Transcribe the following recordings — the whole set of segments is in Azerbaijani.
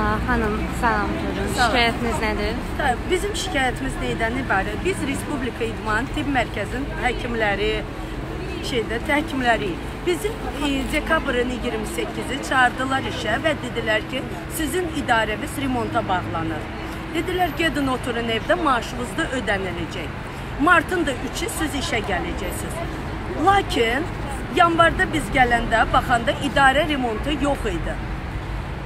Xanım, salam buyurun. Şikayətiniz nədir? Tabii, Bizim şikayətimiz neydən ibarət? Biz Respublika İdman Tibb Mərkəzinin həkimləri, şeydə həkimləriyik. Bizi e, dekabrın 28-i çağırdılar işə və dedilər ki, sizin idarəniz remonta bağlanır. Dedilər gedin oturun evdə, maaşınız da ödəniləcək. Martın da 3-ü siz işə gələcəksiniz. Lakin yanvarda biz gələndə, baxanda idarə remontu yox idi.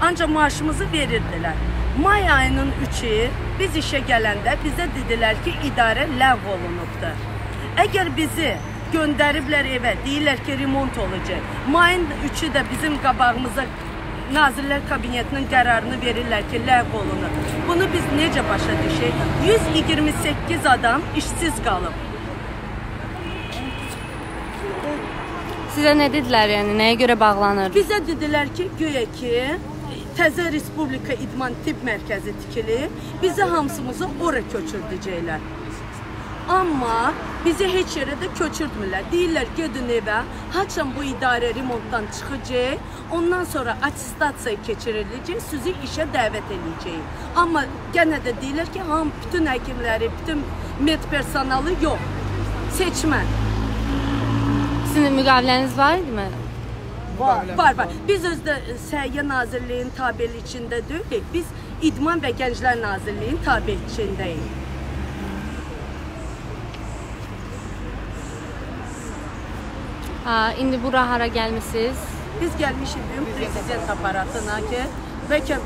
Ancaq maaşımızı verirdilər. May ayının 3-ü biz işə gələndə bizə dedilər ki, idarə ləğv olunubdur. Əgər bizi göndəriblər evə, deyirlər ki, remont olacaq. Mayın 3-ü də bizim qabağımıza Nazirlər Kabinetinin qərarını verirlər ki, ləğv olunur. Bunu biz necə başa düşək? 128 adam işsiz qalıb. Sizə nə dedilər, yəni nəyə görə bağlanır? Bizə dedilər ki, güya ki, Təzə Respublika İdman Tibb Mərkəzi tikili, bizi hamısımızı ora köçürdəcəklər. Amma bizi heç yerə də köçürtmürlər. Deyirlər, gedin evə, haçan bu idarə remontdan çıxacaq, ondan sonra attestasiya keçiriləcək, sizi işə dəvət edəcək. Amma yenə də deyirlər ki, ham bütün həkimləri, bütün med personalı yox. Seçmə. Sizin müqaviləniz var idimi? Var, var, var. Biz özdə Səhiyyə Nazirliyinin tabeliçində deyilik. Biz İdman və Gənclər Nazirliyinin tabeliçindəyik. Ha, indi bura hara gəlmisiniz? Biz gəlmişik bugün prezident aparatına ki, bəlkə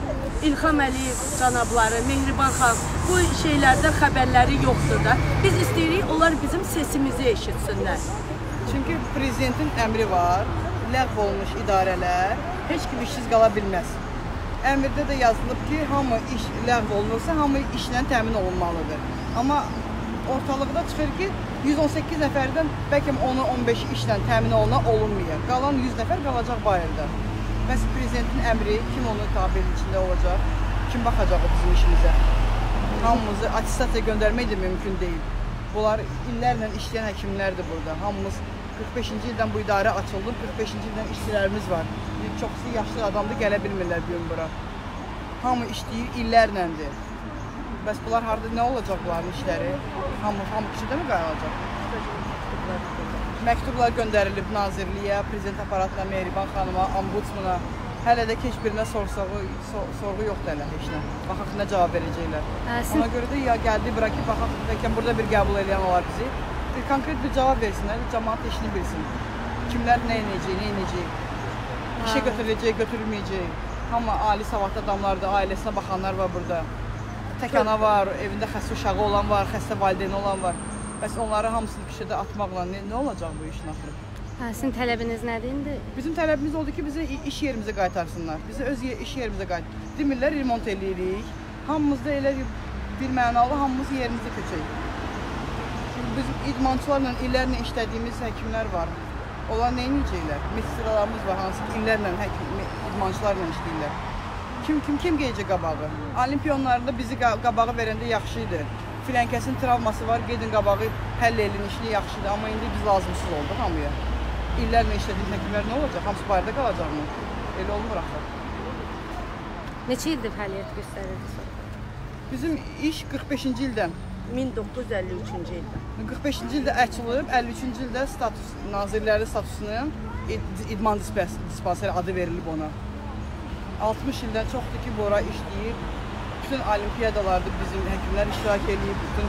İlham Əliyev cənabları, Mehriban xan bu şeylərdən xəbərləri yoxdur da. Biz istəyirik onlar bizim sesimizi eşitsinlər. Çünki prezidentin əmri var, ləğv olunmuş idarələr heç kim işsiz qala bilməz. Əmrdə də yazılıb ki, hamı iş ləğv olunursa, hamı işlə təmin olunmalıdır. Amma ortalıqda çıxır ki, 118 nəfərdən bəlkə 10-u 15-i işlə təmin oluna olunmuyor. Qalan 100 nəfər qalacaq bayırda. Bəs prezidentin əmri kim onun tabelinin içində olacaq? Kim baxacaq o bizim işimizə? Hamımızı attestasiya göndərmək də mümkün deyil. Bunlar illərlə işləyən həkimlərdir burada. Hamımız 45-ci ildən bu idarə açıldı. 45-ci ildən işçilərimiz var. Çoxsu yaşlı adamdır, gələ bilmirlər bu gün bura. Hamı işləyir illərləndir. Bəs bunlar harda nə olacaq bunların işləri? Hamı hamı kişidə mi qayılacaq? Məktublar göndərilib nazirliyə, prezident aparatına, Mehriban xanıma, ombudsmana. Hələ də heç birinə sorsağı, so sorğu yoxdur hələ heç nə. Baxaq nə cavab verəcəklər. Hə, Ona görə də ya gəldi bura ki, baxaq bəlkə burada bir qəbul edən olar bizi. Bir konkret bir cavab versinlər, cəmaət işini bilsin. Kimlər nə edəcək, nə edəcək. İşə götürüləcək, götürülməyəcək. Hamı ali savadlı adamlardır, ailəsinə baxanlar var burada. Tək ana var, evində xəstə uşağı olan var, xəstə valideyni olan var. Bəs onları hamısını kişidə atmaqla nə, nə olacaq bu işin axırı? Hə, sizin tələbiniz nədir indi? Bizim tələbimiz oldu ki, bizi iş yerimizə qaytarsınlar. Bizi öz iş yerimizə qayt. Demirlər remont eləyirik. Hamımız da elə bir mənalı hamımız yerimizə köçək. İdmançılarla illərlə işlədiyimiz həkimlər var. Onlar nə edəcəklər? Medseralarımız var, hansı ki, illərlə həkim idmançılarla işləyirlər. Kim kim kim gələcək qabağı? Olimpiyonlarda bizi qa- qabağı verəndə yaxşı idi. Filənkəsin travması var, gedin qabağı həll edin, işini yaxşıdır. Amma indi biz lazımsız olduq hamıya. İllərlə işlədiyimiz həkimlər nə olacaq? Hamısı bayırda qalacaqmı? Elə olmur axı. Neçə ildir fəaliyyət göstərirsiniz? Bizim iş 45-ci ildən 1953-cü ildə. 45-ci ildə açılıb, 53-cü ildə status nazirləri statusunun id- idman dispanseri adı verilib ona. 60 ildən çoxdur ki, bura işləyir. Bütün olimpiyadalarda bizim həkimlər iştirak eləyib, bütün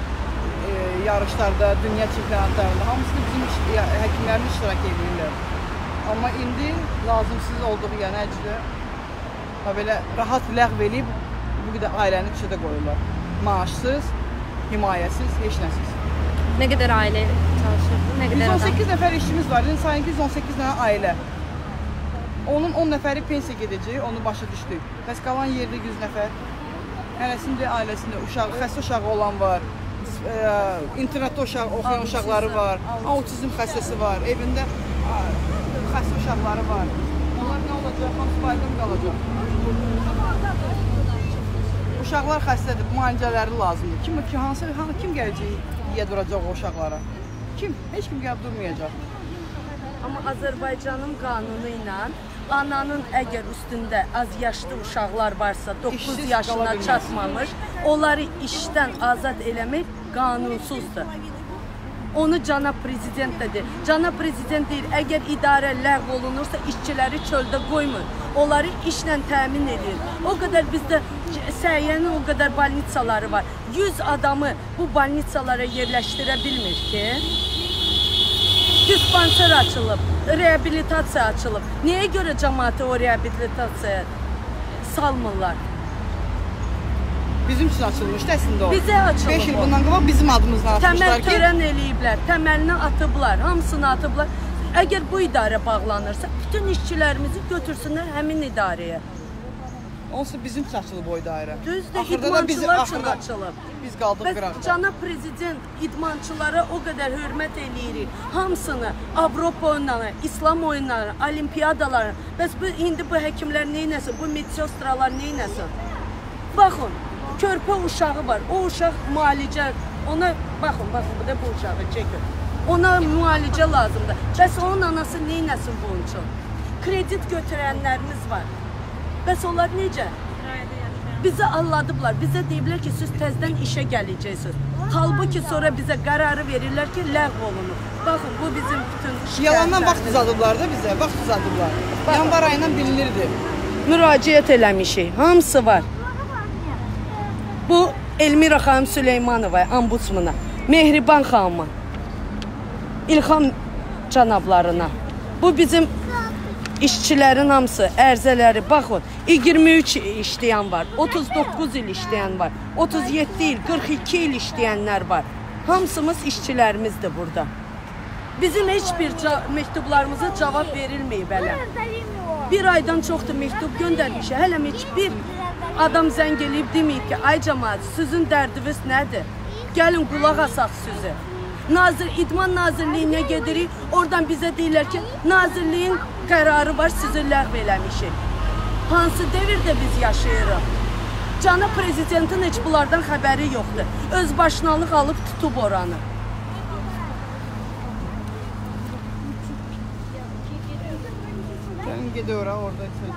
e, yarışlarda, dünya çempionatlarında hamısını bizim həkimlərimiz iştirak edirlər. Amma indi lazımsız olduğu yəni əcdə ha belə rahat ləğv eləyib bu qədər ailəni kişidə qoyurlar. Maaşsız, himayəsiz, heç nəsiz. Nə qədər ailə çalışır? Nə qədər adam? 118 nəfər işçimiz var. İndi sayın ki 118 dənə ailə. Onun 10 nəfəri pensiya gedəcək, onu başa düşdük. Bəs qalan yerdə 100 nəfər. Hərəsində ailəsində uşaq, xəstə uşağı olan var. E, internetdə uşaq, oxuyan uşaqları var. Autizm xəstəsi var. Evində a, xəstə uşaqları var. Onlar nə olacaq? Hamısı mı qalacaq? Uşaqlar xəstədir, müalicələri lazımdır. Kim ki hansı hansı kim gələcək yeyə duracaq o uşaqlara? Kim? Heç kim gəlib durmayacaq. Amma Azərbaycanın qanunu ilə ananın əgər üstündə az yaşlı uşaqlar varsa, 9 İşsiz qala yaşına çatmamış, onları işdən azad eləmək qanunsuzdur. Onu cənab prezident də deyir. Cənab prezident deyir, əgər idarə ləğv olunursa, işçiləri çöldə qoymur. Onları işlə təmin edir. O qədər bizdə səhiyyənin o qədər balnitsaları var. 100 adamı bu balnitsalara yerləşdirə bilmir ki. Dispanser açılıb, reabilitasiya açılıb. Niyə görə cəmaəti o reabilitasiyaya salmırlar? Bizim üçün açılmışdı əslində o. Bizə açılıb 5 il bundan qabaq bizim adımızdan açmışlar Təməl ki, törən eləyiblər, təməlini atıblar, hamısını atıblar. Əgər bu idarə bağlanırsa, bütün işçilərimizi götürsünlər həmin idarəyə. onsuz bizim üçün açılıb o dairə. Düzdür, idmançılar üçün açılıb. Biz qaldıq Bəs qıraqda. cənab prezident idmançılara o qədər hörmət eləyirik. Hamısını Avropa oyunları, İslam oyunları, olimpiyadaları. Bəs bu indi bu həkimlər nə etsin? Bu medsestralar nə etsin? Baxın, körpə uşağı var. O uşaq müalicə, ona baxın, baxın, bu da bu uşağı çəkin. Ona müalicə lazımdır. Bəs onun anası nə etsin bunun üçün? Kredit götürənlərimiz var. Bəs onlar necə? Bizi alladıblar. Bizə deyiblər ki, siz təzədən işə gələcəksiniz. Halbuki sonra bizə qərarı verirlər ki, ləğv olunur. Baxın, bu bizim bütün Yalandan vaxt şikayətlərimiz. uzadıblar da bizə, vaxt uzadıblar. Yanvar ayından bilinirdi. müraciət eləmişik. Hamısı var. Bu Elmira xanım Süleymanova, ombudsmana, Mehriban xanıma, İlham cənablarına. Bu bizim işçilərin hamısı, ərzələri, baxın, 23 işləyən var, 39 il işləyən var, 37 il, 42 il işləyənlər var. Hamısımız işçilərimizdir burada. Bizim heç bir məktublarımıza cavab verilməyib hələ. Bir aydan çoxdur məktub göndərmişik. Hələ heç bir adam zəng eləyib deməyib ki, ay cəmaət, sizin dərdiniz nədir? Gəlin qulaq asaq sizi. Nazir İdman Nazirliyinə gedirik. Oradan bizə deyirlər ki, nazirliyin qərarı var, sizi ləğv eləmişik. Hansı dövrdə biz yaşayırıq? Cənab prezidentin heç bunlardan xəbəri yoxdur. Öz başınalıq alıb tutub oranı. Gəlin gedə ora, orada söz.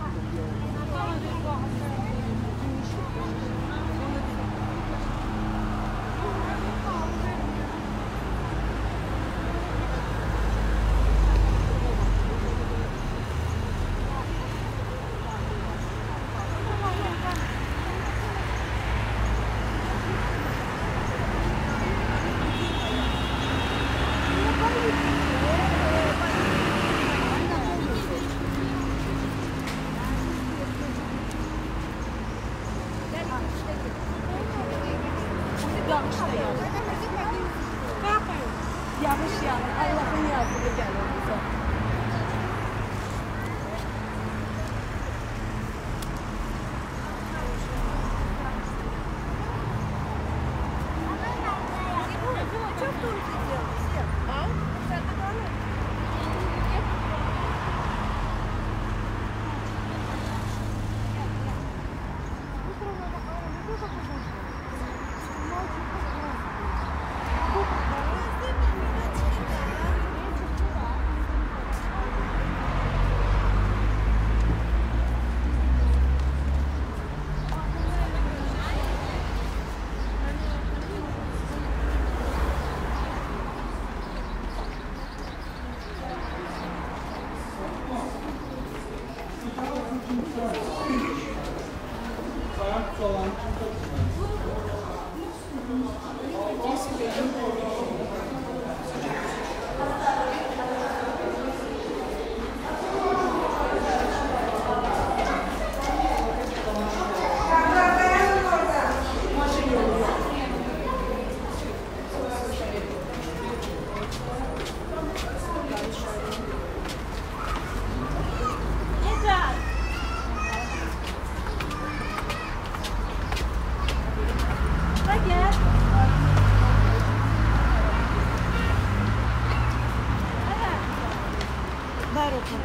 Ver otur.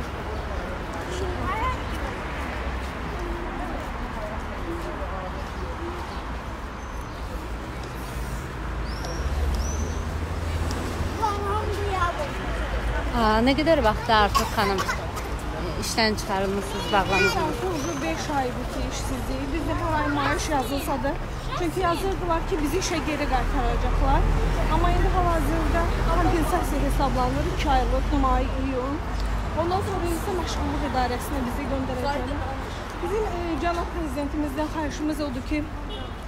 Ha, nə qədər vaxtdır artıq xanım? işdən çıxarılmısınız, Biz bağlanmısınız? artıq uzun 5 aydır ki işsizlik. Bizdə hər ay maaş yazılsa da. Çünki yazırdılar ki bizi işə geri qaytaracaqlar. Amma indi hal-hazırda kompensasiya hesablanır 2 aylıq may, iyun. Ondan sonra isə məşğulluq idarəsinə bizi göndərəcəklər. Bizim e, cənab prezidentimizdən xahişimiz odur ki,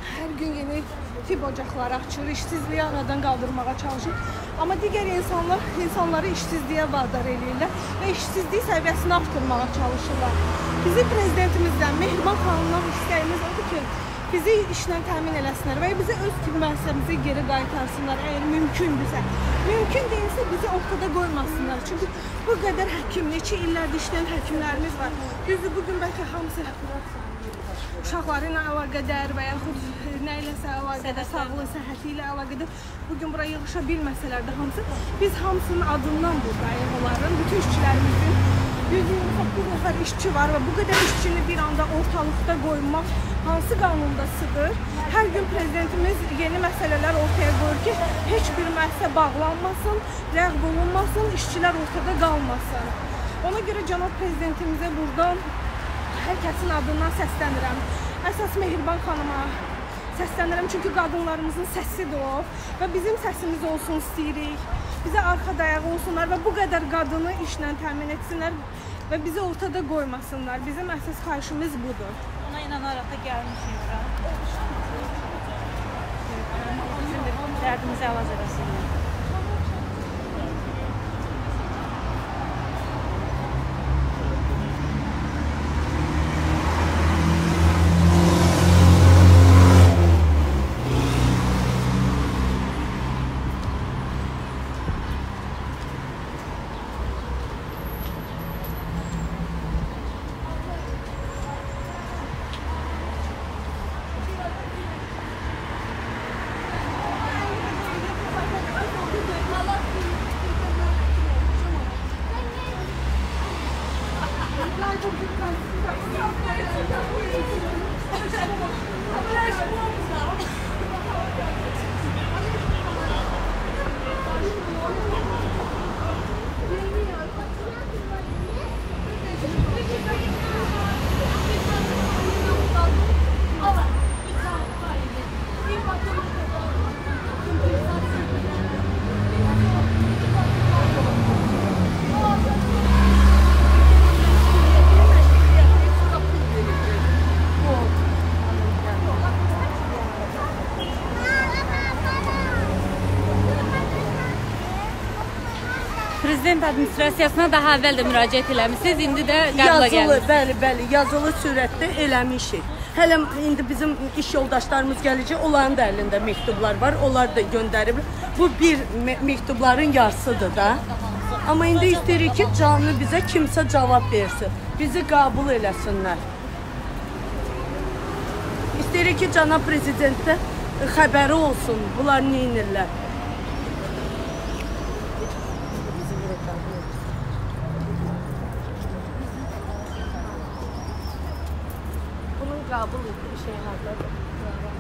hər gün yeni tibb ocaqları açır, işsizliyi aradan qaldırmağa çalışır. Amma digər insanlar insanları işsizliyə vadar eləyirlər və işsizlik səviyyəsini artırmağa çalışırlar. Bizim prezidentimizdən Mehriban xanımdan istəyimiz odur ki, bizi işlə təmin eləsinlər və bizə öz tibb müəssisəmizi geri qaytarsınlar əgər mümkündürsə. Mümkün deyilsə bizi ortada qoymasınlar. Çünki bu qədər həkim, neçə illərdir işləyən həkimlərimiz var. Düzdür, bu gün bəlkə hamısı uşaqları ilə əlaqədar və yaxud nə iləsə əlaqədar, sağlığı, səhhəti ilə əlaqədar bu gün bura yığışa bilməsələr də hamısı biz hamısının adından buradayıq onların, bütün işçilərimizin 128 nəfər işçi var və bu qədər işçini bir anda ortalıqda qoymaq hansı qanunda sığır? Hər gün prezidentimiz yeni məsələlər ortaya qoyur ki, heç bir müəssisə bağlanmasın, ləğv olunmasın, işçilər ortada qalmasın. Ona görə cənab prezidentimizə buradan hər kəsin adından səslənirəm. Əsas Mehriban xanıma səslənirəm çünki qadınlarımızın səsidir o və bizim səsimiz olsun istəyirik. Bizə arxa dayağı olsunlar və bu qədər qadını işlə təmin etsinlər və bizi ortada qoymasınlar. Bizim əsas xahişimiz budur. Ona inanaraq da gəlmişik bura. Bizim də dərdimizi əvaz eləsinlər. Prezident administrasiyasına daha əvvəl də müraciət eləmisiniz, indi də qəbula Yazılı, gəlmisiniz. bəli, bəli, yazılı sürətdə eləmişik. Hələ indi bizim iş yoldaşlarımız gələcək, onların da əlində məktublar var, onlar da göndərib. Bu bir me- məktubların yarısıdır da. Amma indi istəyirik ki, canlı bizə kimsə cavab versin. Bizi qəbul eləsinlər. İstəyirik ki, cənab prezidentdə xəbəri olsun, bunlar nə edirlər. 是好的。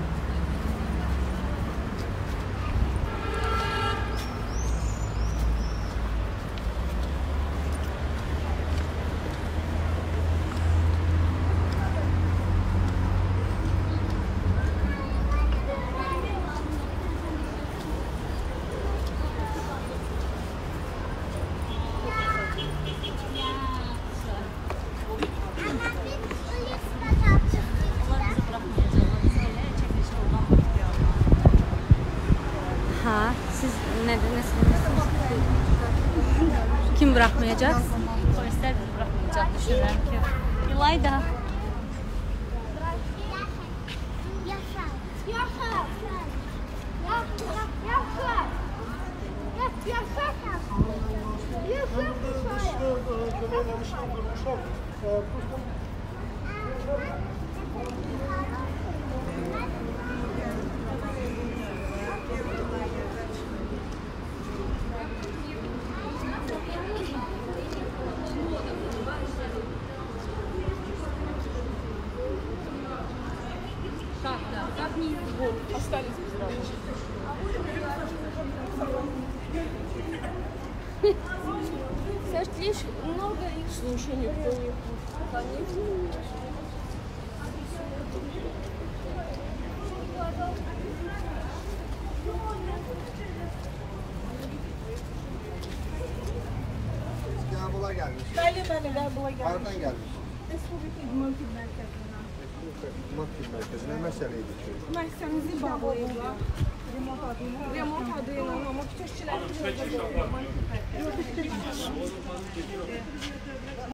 bırakmayacak? Polisler bizi bırakmayacak düşünüyorum ki. Yılay da. Просто İstanbul'a gelmiş. Bəli, bəli, qəbula gəlmiş. Hardan gelmiş? Respublika İdman Tibb Mərkəzindən. Hükümet Film Merkezi'ne meseleydi ki. Müəssisəmizi bağlayıblar. Remont adı ilə. Remont adı ilə, amma keşkilər.